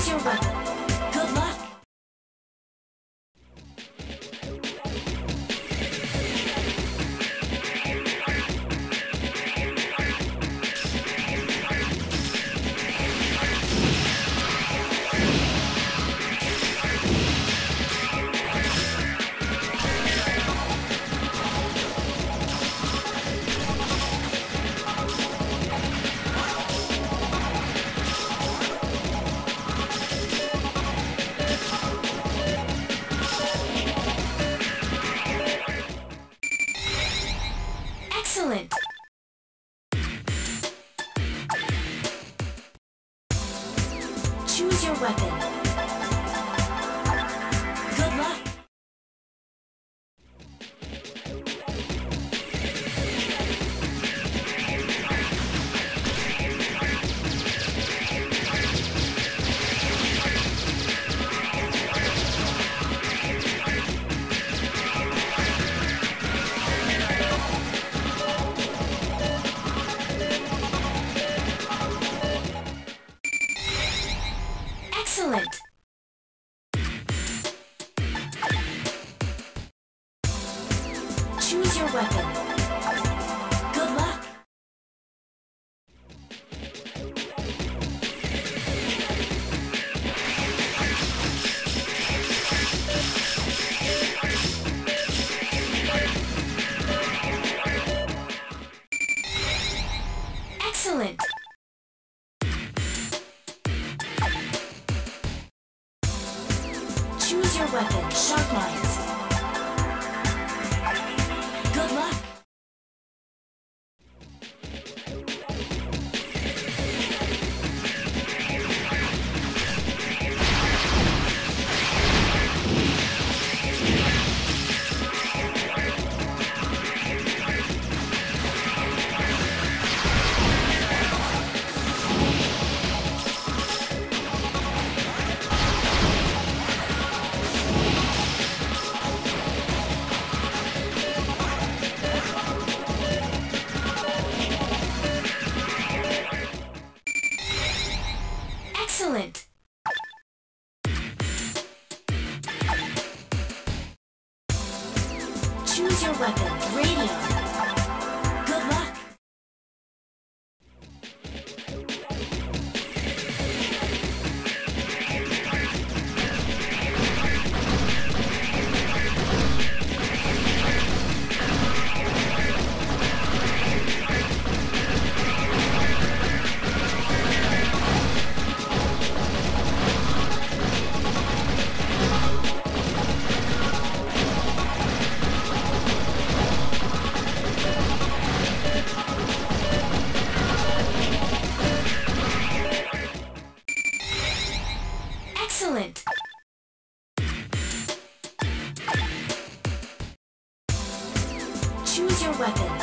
Choose your weapon. Your weapon. Good luck. Excellent. Your weapon. Radion. Excellent. Choose your weapon.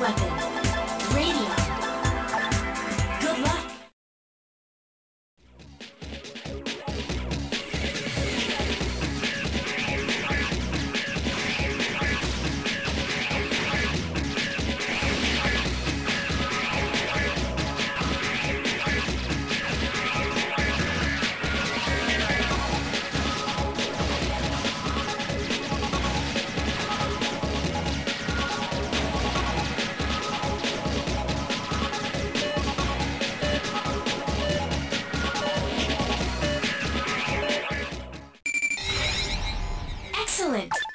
weapon. Excellent!